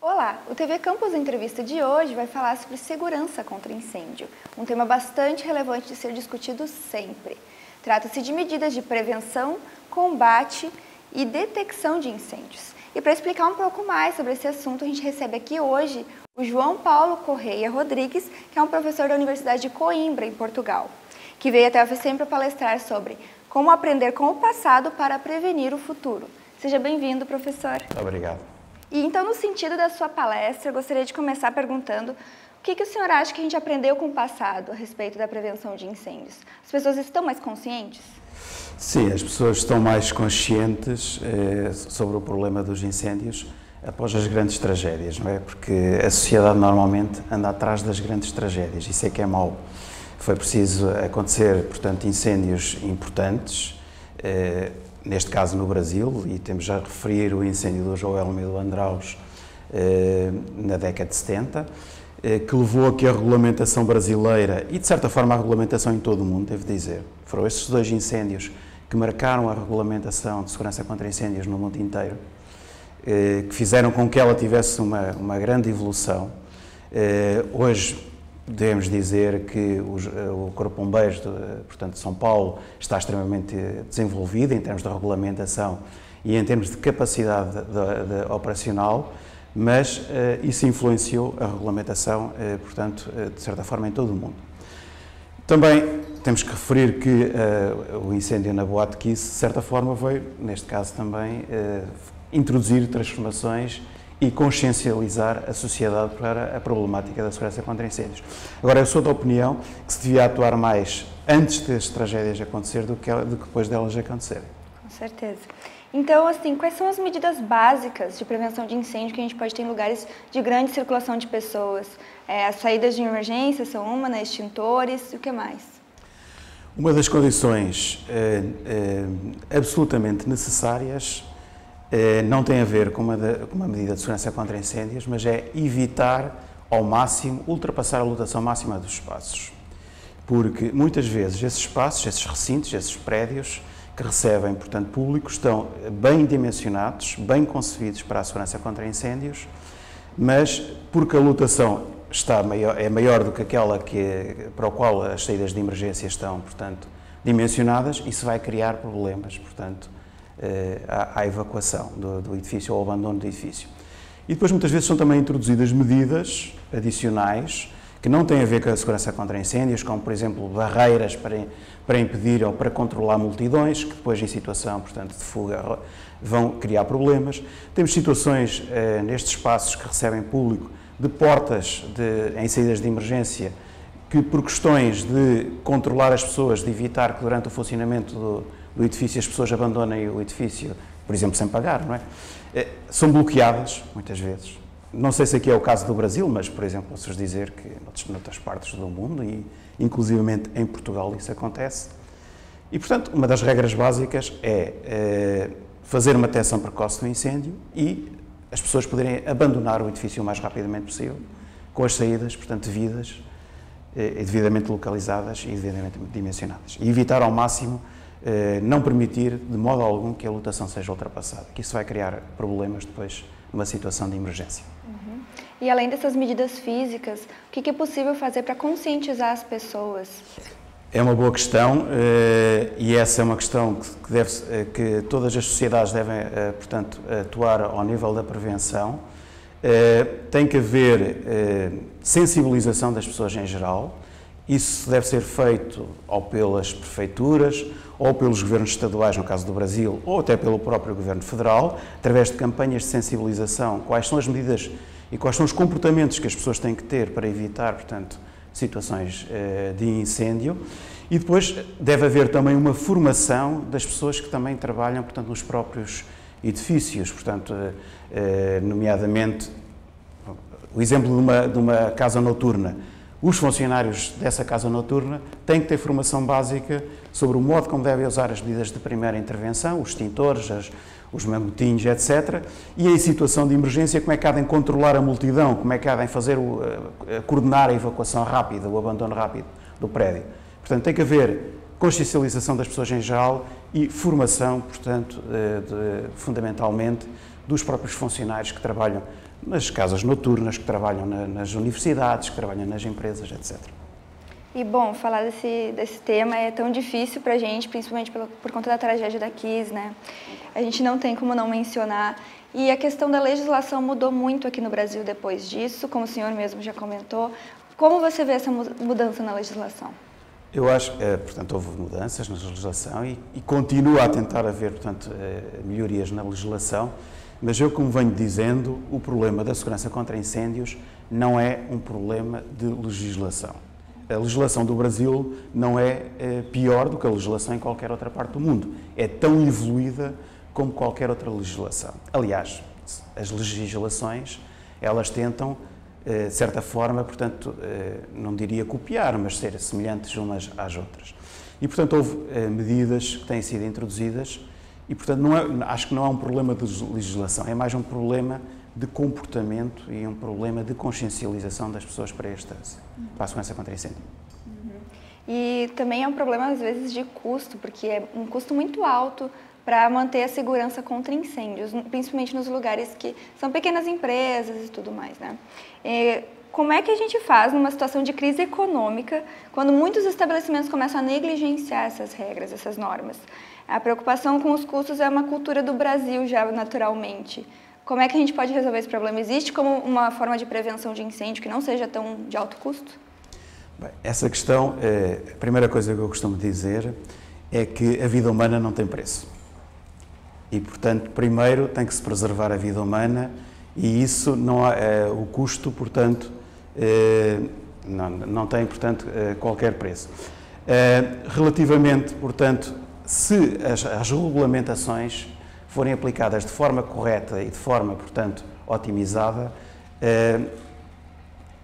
Olá, o TV Campus Entrevista de hoje vai falar sobre segurança contra incêndio, um tema bastante relevante de ser discutido sempre. Trata-se de medidas de prevenção, combate e detecção de incêndios. E para explicar um pouco mais sobre esse assunto, a gente recebe aqui hoje o João Paulo Correia Rodrigues, que é um professor da Universidade de Coimbra, em Portugal, que veio até a UFCM para palestrar sobre como aprender com o passado para prevenir o futuro. Seja bem-vindo, professor. Obrigado. E então, no sentido da sua palestra, eu gostaria de começar perguntando o que, que o senhor acha que a gente aprendeu com o passado a respeito da prevenção de incêndios? As pessoas estão mais conscientes? Sim, as pessoas estão mais conscientes eh, sobre o problema dos incêndios após as grandes tragédias, não é? Porque a sociedade normalmente anda atrás das grandes tragédias, isso é que é mau. Foi preciso acontecer, portanto, incêndios importantes, eh, neste caso no Brasil, e temos já a referir o incêndio do Joelme e do Andraus eh, na década de 70, eh, que levou a que a regulamentação brasileira, e de certa forma a regulamentação em todo o mundo, devo dizer, foram estes dois incêndios que marcaram a regulamentação de segurança contra incêndios no mundo inteiro, eh, que fizeram com que ela tivesse uma, uma grande evolução. Eh, hoje, devemos dizer que o Corpo Bombeiros, de, portanto, de São Paulo, está extremamente desenvolvido em termos de regulamentação e em termos de capacidade de, de, operacional, mas uh, isso influenciou a regulamentação, portanto, de certa forma, em todo o mundo. Também temos que referir que o incêndio na Boate Kiss, de certa forma, veio, neste caso também, introduzir transformações e consciencializar a sociedade para a problemática da segurança contra incêndios. Agora, eu sou da opinião que se devia atuar mais antes das tragédias acontecer do que, depois delas acontecerem. Com certeza. Então, assim, quais são as medidas básicas de prevenção de incêndio que a gente pode ter em lugares de grande circulação de pessoas? É, as saídas de emergência são uma, né, extintores, o que mais? Uma das condições é, é, absolutamente necessárias não tem a ver com uma, de, com uma medida de segurança contra incêndios, mas é evitar ao máximo, ultrapassar a lotação máxima dos espaços. Porque muitas vezes esses espaços, esses recintos, esses prédios, que recebem, portanto, público, estão bem dimensionados, bem concebidos para a segurança contra incêndios, mas porque a lotação está maior, é maior do que aquela que, para o qual as saídas de emergência estão, portanto, dimensionadas, isso vai criar problemas, portanto, eh, à, à evacuação do, do edifício ou ao abandono do edifício. E depois, muitas vezes, são também introduzidas medidas adicionais que não têm a ver com a segurança contra incêndios, como, por exemplo, barreiras para, para impedir ou para controlar multidões, que depois, em situação, portanto, de fuga, vão criar problemas. Temos situações eh, nestes espaços que recebem público de portas de, em saídas de emergência que, por questões de controlar as pessoas, de evitar que durante o funcionamento do, do edifício as pessoas abandonem o edifício, por exemplo, sem pagar, não é? Eh, são bloqueadas, muitas vezes, não sei se aqui é o caso do Brasil, mas, por exemplo, posso dizer que noutras partes do mundo, e inclusivamente em Portugal, isso acontece. E, portanto, uma das regras básicas é, é fazer uma detecção precoce do incêndio e as pessoas poderem abandonar o edifício o mais rapidamente possível, com as saídas, portanto, devidas, eh, devidamente localizadas e devidamente dimensionadas. E evitar ao máximo eh, não permitir, de modo algum, que a lotação seja ultrapassada, que isso vai criar problemas depois numa situação de emergência. Uhum. E além dessas medidas físicas, o que é possível fazer para conscientizar as pessoas? É uma boa questão eh, e essa é uma questão que, deve, eh, que todas as sociedades devem, eh, portanto, atuar ao nível da prevenção. Tem que haver sensibilização das pessoas em geral. Isso deve ser feito ou pelas prefeituras, ou pelos governos estaduais, no caso do Brasil, ou até pelo próprio governo federal, através de campanhas de sensibilização, quais são as medidas e quais são os comportamentos que as pessoas têm que ter para evitar, portanto, situações eh, de incêndio. E depois deve haver também uma formação das pessoas que também trabalham, portanto, nos próprios edifícios, portanto, eh, nomeadamente o exemplo de uma, de uma casa noturna os funcionários dessa casa noturna têm que ter formação básica sobre o modo como devem usar as medidas de primeira intervenção, os extintores, as, os mamutinhos, etc. E em situação de emergência, como é que há de controlar a multidão, como é que há de fazer o, coordenar a evacuação rápida, o abandono rápido do prédio. Portanto, tem que haver consciencialização das pessoas em geral e formação, portanto, de, fundamentalmente, dos próprios funcionários que trabalham nas casas noturnas, que trabalham na, nas universidades, que trabalham nas empresas, etc. E bom, falar desse, desse tema é tão difícil para a gente, principalmente por, por conta da tragédia da Kiss, né? A gente não tem como não mencionar. E a questão da legislação mudou muito aqui no Brasil depois disso, como o senhor mesmo já comentou. Como você vê essa mudança na legislação? Eu acho, é, portanto, houve mudanças na legislação e, e continua a tentar haver, portanto, é, melhorias na legislação, mas eu, como venho dizendo, o problema da segurança contra incêndios não é um problema de legislação a legislação do Brasil não é, é, pior do que a legislação em qualquer outra parte do mundo. É tão evoluída como qualquer outra legislação. Aliás, as legislações, elas tentam, eh, de certa forma, portanto, eh, não diria copiar, mas ser semelhantes umas às outras. E, portanto, houve eh, medidas que têm sido introduzidas e, portanto, não é, acho que não é um problema de legislação, é mais um problema de comportamento e um problema de consciencialização das pessoas para, esta, para a segurança contra incêndio. Uhum. E também é um problema, às vezes, de custo, porque é um custo muito alto para manter a segurança contra incêndios, principalmente nos lugares que são pequenas empresas e tudo mais, né? E como é que a gente faz numa situação de crise econômica, quando muitos estabelecimentos começam a negligenciar essas regras, essas normas? A preocupação com os custos é uma cultura do Brasil já naturalmente. Como é que a gente pode resolver esse problema? Existe como uma forma de prevenção de incêndio que não seja tão de alto custo? Bem, essa questão, é, a primeira coisa que eu costumo dizer é que a vida humana não tem preço. E, portanto, primeiro tem que se preservar a vida humana e isso não há, é, o custo, portanto, é, não, não tem, portanto, é, qualquer preço. É, relativamente, portanto, se as, as regulamentações forem aplicadas de forma correta e de forma, portanto, otimizada, eh,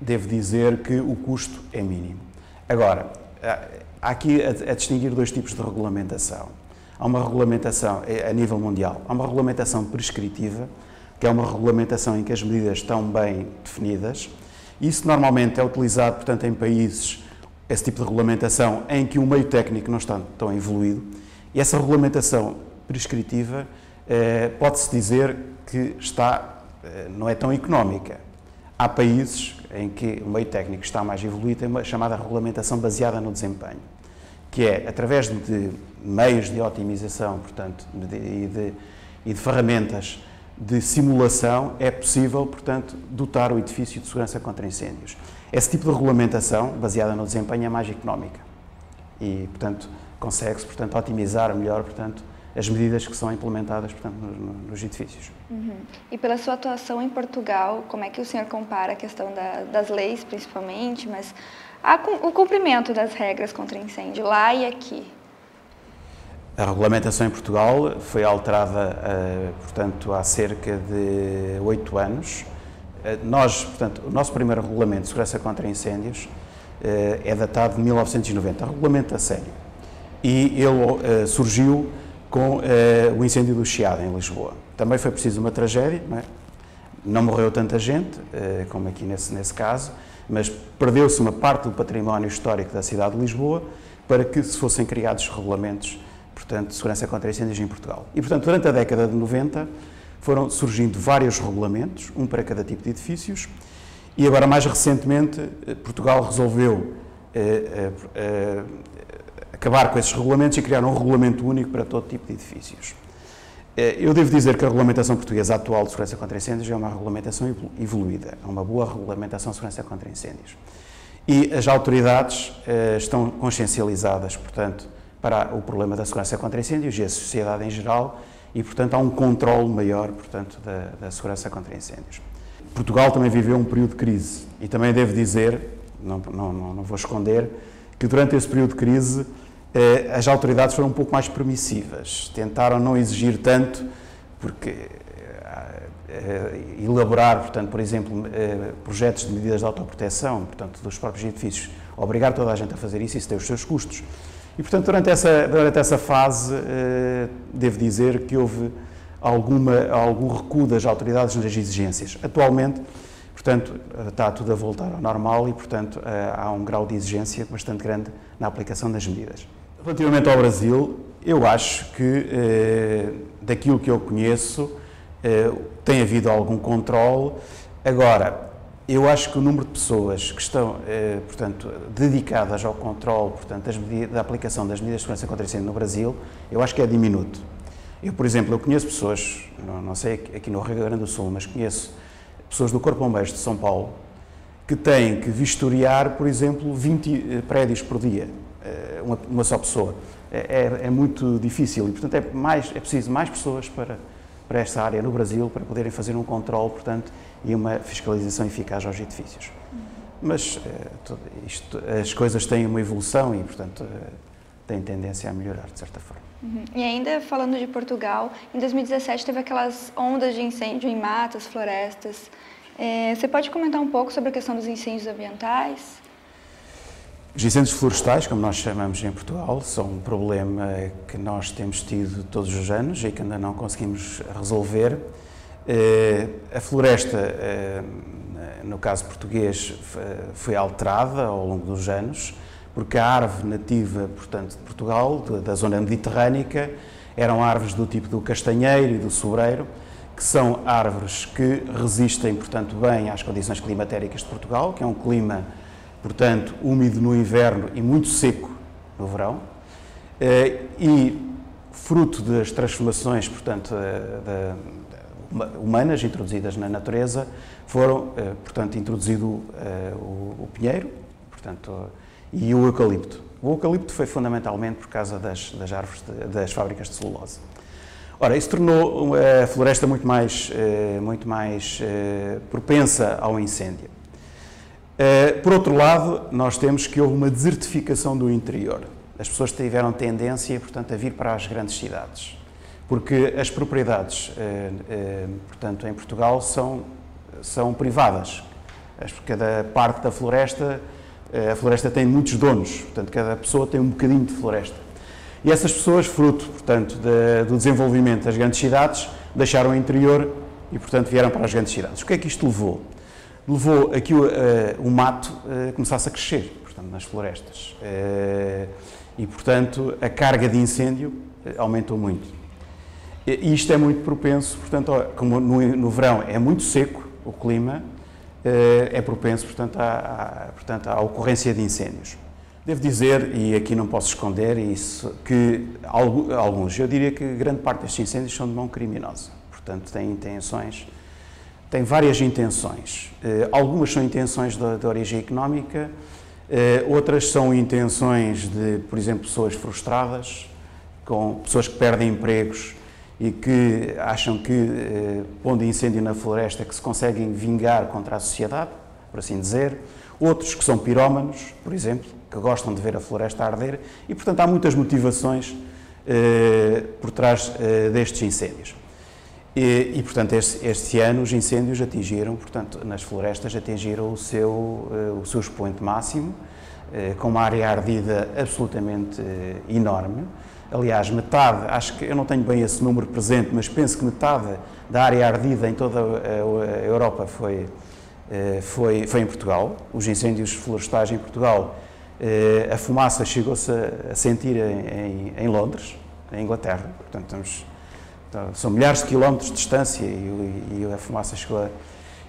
devo dizer que o custo é mínimo. Agora, há aqui a, distinguir dois tipos de regulamentação. Há uma regulamentação eh, a nível mundial, há uma regulamentação prescritiva, que é uma regulamentação em que as medidas estão bem definidas. Isso normalmente é utilizado, portanto, em países, esse tipo de regulamentação, em que o meio técnico não está tão evoluído. E essa regulamentação prescritiva eh, pode-se dizer que está, eh, não é tão económica. Há países em que o meio técnico está mais evoluído, tem uma chamada regulamentação baseada no desempenho, que é através de meios de otimização, portanto, e de, de, de ferramentas de simulação, é possível, portanto, dotar o edifício de segurança contra incêndios. Esse tipo de regulamentação, baseada no desempenho, é mais económica e, portanto, consegue-se, portanto, otimizar melhor, portanto, as medidas que são implementadas portanto, nos, nos edifícios. Uhum. E pela sua atuação em Portugal, como é que o senhor compara a questão da, das leis, principalmente, mas a, o cumprimento das regras contra incêndio lá e aqui? A regulamentação em Portugal foi alterada, uh, portanto, há cerca de oito anos. Uh, nós, portanto, o nosso primeiro regulamento de segurança contra incêndios uh, é datado de 1990, regulamento a sério. E ele surgiu com uh, o incêndio do Chiado, em Lisboa. Também foi preciso uma tragédia, não, é? não morreu tanta gente, uh, como aqui nesse, nesse caso, mas perdeu-se uma parte do património histórico da cidade de Lisboa para que se fossem criados regulamentos, portanto, de segurança contra incêndios em Portugal. E, portanto, durante a década de 90 foram surgindo vários regulamentos, um para cada tipo de edifícios, e agora, mais recentemente, Portugal resolveu acabar com esses regulamentos e criar um regulamento único para todo tipo de edifícios. Eh, eu devo dizer que a regulamentação portuguesa atual de segurança contra incêndios é uma regulamentação evoluída, é uma boa regulamentação de segurança contra incêndios. E as autoridades eh, estão consciencializadas, portanto, para o problema da segurança contra incêndios e a sociedade em geral, e, portanto, há um controle maior, portanto, da, da segurança contra incêndios. Portugal também viveu um período de crise e também devo dizer, não, não, não vou esconder, que durante esse período de crise as autoridades foram um pouco mais permissivas, tentaram não exigir tanto, porque eh, eh, elaborar, portanto, por exemplo, projetos de medidas de autoproteção, portanto, dos próprios edifícios, obrigar toda a gente a fazer isso, isso tem os seus custos. E, portanto, durante essa, durante essa fase, devo dizer que houve alguma, algum recuo das autoridades nas exigências. Atualmente, portanto, está tudo a voltar ao normal e, portanto, há um grau de exigência bastante grande na aplicação das medidas. Relativamente ao Brasil, eu acho que, eh, daquilo que eu conheço, eh, tem havido algum controle. Agora, eu acho que o número de pessoas que estão, eh, portanto, dedicadas ao controle, portanto, das medidas, da aplicação das medidas de segurança contra incêndio no Brasil, eu acho que é diminuto. Eu, por exemplo, eu conheço pessoas, não, não sei aqui no Rio Grande do Sul, mas conheço pessoas do Corpo Bombeiros de São Paulo que têm que vistoriar, por exemplo, 20 prédios por dia uma, uma só pessoa. É, é, é, muito difícil e, portanto, é, mais, é preciso mais pessoas para, para esta área no Brasil para poderem fazer um controle, portanto, e uma fiscalização eficaz aos edifícios. Mas é, isto, as coisas têm uma evolução e, portanto, é, têm tendência a melhorar, de certa forma. Uhum. E ainda falando de Portugal, em 2017 teve aquelas ondas de incêndio em matas, florestas. É, você pode comentar um pouco sobre a questão dos incêndios ambientais? Os incêndios florestais, como nós chamamos em Portugal, são um problema que nós temos tido todos os anos e que ainda não conseguimos resolver. Eh, a floresta, eh, no caso português, foi alterada ao longo dos anos, porque a árvore nativa, portanto, de Portugal, da zona mediterrânica, eram árvores do tipo do castanheiro e do sobreiro, que são árvores que resistem, portanto, bem às condições climatéricas de Portugal, que é um clima portanto, úmido no inverno e muito seco no verão, eh, e fruto das transformações, portanto, eh, humanas introduzidas na natureza, foram, eh, portanto, introduzido o pinheiro, portanto, e o eucalipto. O eucalipto foi fundamentalmente por causa das, das árvores, de, das fábricas de celulose. Ora, isso tornou a floresta muito mais, muito mais propensa ao incêndio. Eh, por outro lado, nós temos que houve uma desertificação do interior. As pessoas tiveram tendência, portanto, a vir para as grandes cidades, porque as propriedades, eh, eh, portanto, em Portugal são, são privadas. Cada parte da floresta, a floresta tem muitos donos, portanto, cada pessoa tem um bocadinho de floresta. E essas pessoas, fruto, portanto, do desenvolvimento das grandes cidades, deixaram o interior e, portanto, vieram para as grandes cidades. O que é que isto levou? Levou a que o, uh, o mato uh, começasse a crescer, portanto, nas florestas. Uh, e, portanto, a carga de incêndio aumentou muito. E isto é muito propenso, portanto, como no, no verão é muito seco o clima, é propenso, portanto à, à, portanto, à ocorrência de incêndios. Devo dizer, e aqui não posso esconder isso, que alguns, eu diria que grande parte destes incêndios são de mão criminosa, portanto, têm intenções tem várias intenções. Uh, algumas são intenções de, de origem económica, uh, outras são intenções de, por exemplo, pessoas frustradas, com pessoas que perdem empregos e que acham que, uh, pondo incêndio na floresta, que se conseguem vingar contra a sociedade, por assim dizer. Outros que são pirómanos, por exemplo, que gostam de ver a floresta arder e, portanto, há muitas motivações por trás destes incêndios. E, e, portanto, este, este, ano os incêndios atingiram, portanto, nas florestas atingiram o seu, uh, o seu expoente máximo, uh, com uma área ardida absolutamente uh, enorme. Aliás, metade, acho que eu não tenho bem esse número presente, mas penso que metade da área ardida em toda a, Europa foi, foi, foi em Portugal. Os incêndios florestais em Portugal, a fumaça chegou-se a, sentir em, em, Londres, em Inglaterra. Portanto, estamos são milhares de quilómetros de distância e, e, a fumaça chegou a...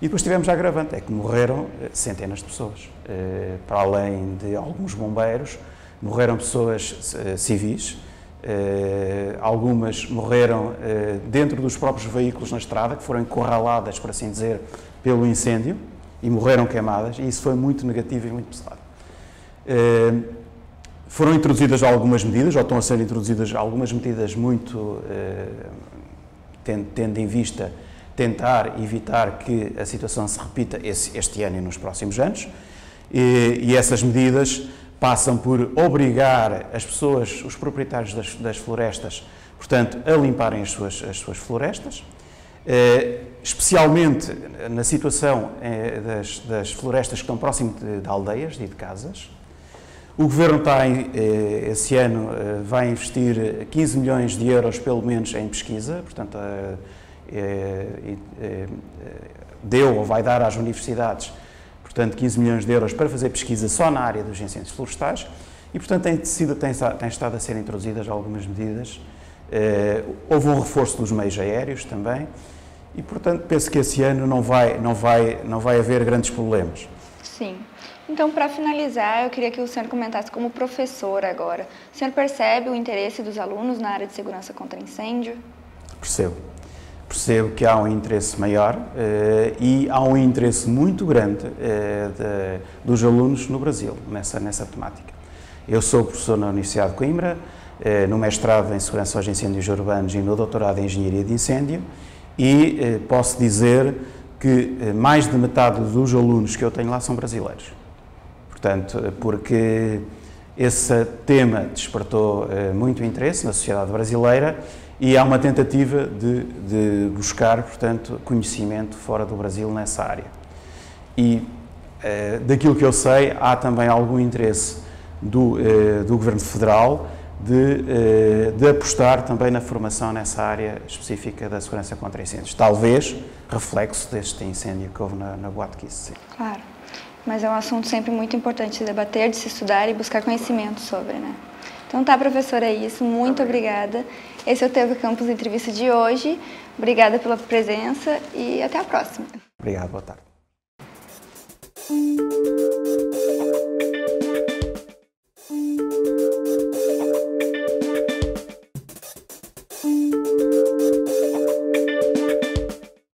E depois tivemos a agravante, é que morreram eh, centenas de pessoas. Eh, para além de alguns bombeiros, morreram pessoas eh, civis, algumas morreram dentro dos próprios veículos na estrada, que foram encurraladas, por assim dizer, pelo incêndio e morreram queimadas, e isso foi muito negativo e muito pesado. Foram introduzidas algumas medidas, ou estão a ser introduzidas algumas medidas muito tendo em vista tentar evitar que a situação se repita este ano e nos próximos anos. E, e essas medidas passam por obrigar as pessoas, os proprietários das, das florestas, portanto, a limparem as suas, as suas florestas, eh, especialmente na situação eh, das, das, florestas que estão próximo de, de, aldeias e de casas. O Governo está, eh, esse ano, eh, vai investir 15 milhões de euros, pelo menos, em pesquisa, portanto, eh, deu ou vai dar às universidades, portanto, 15 milhões de euros para fazer pesquisa só na área dos incêndios florestais E, portanto, tem, sido, tem, tem estado a ser introduzidas algumas medidas. Houve um reforço dos meios aéreos também. E, portanto, penso que esse ano não vai, não vai, não vai haver grandes problemas. Sim. Então, para finalizar, eu queria que o senhor comentasse como professor agora. O senhor percebe o interesse dos alunos na área de segurança contra incêndio? Percebo. Percebo que há um interesse maior eh, e há um interesse muito grande eh, de, dos alunos no Brasil nessa, nessa temática. Eu sou professor na Universidade de Coimbra, eh, no mestrado em Segurança aos Incêndios Urbanos e no doutorado em Engenharia de Incêndio e eh, posso dizer que eh, mais de metade dos alunos que eu tenho lá são brasileiros. Portanto, porque esse tema despertou muito interesse na sociedade brasileira e há uma tentativa de, de buscar, portanto, conhecimento fora do Brasil nessa área. E daquilo que eu sei, há também algum interesse do, do Governo Federal de, eh, de, apostar também na formação nessa área específica da segurança contra incêndios. Talvez reflexo deste incêndio que houve na, na Boate Kiss. Claro, mas é um assunto sempre muito importante de debater, de se estudar e buscar conhecimento sobre, né? Então tá, professora, é isso. Muito obrigada. Esse é o TV Campus Entrevista de hoje. Obrigada pela presença e até a próxima. Obrigado, boa tarde.